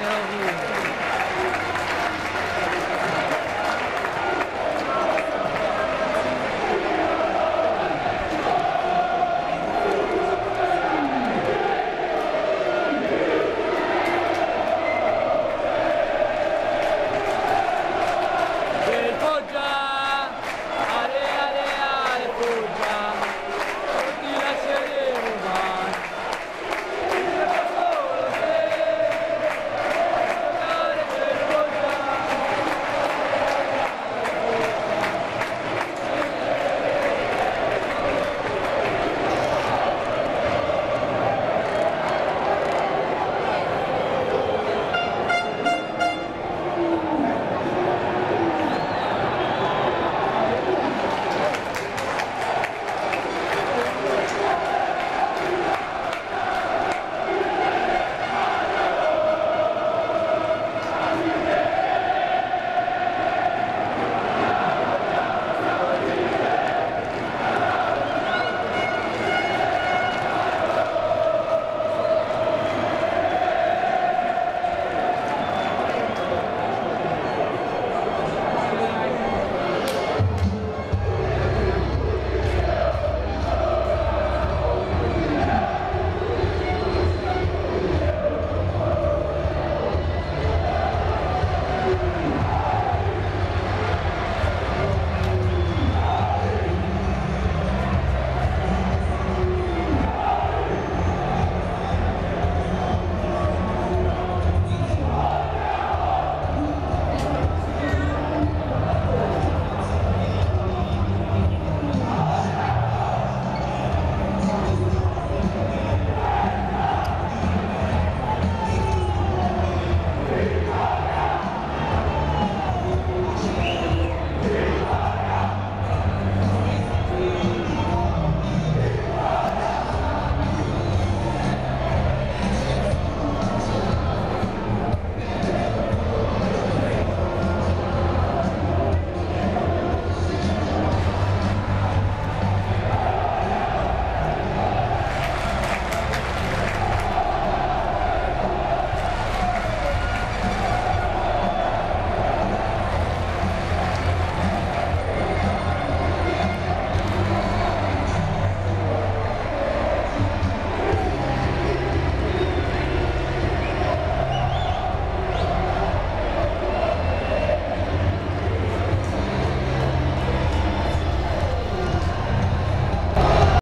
Hell yeah.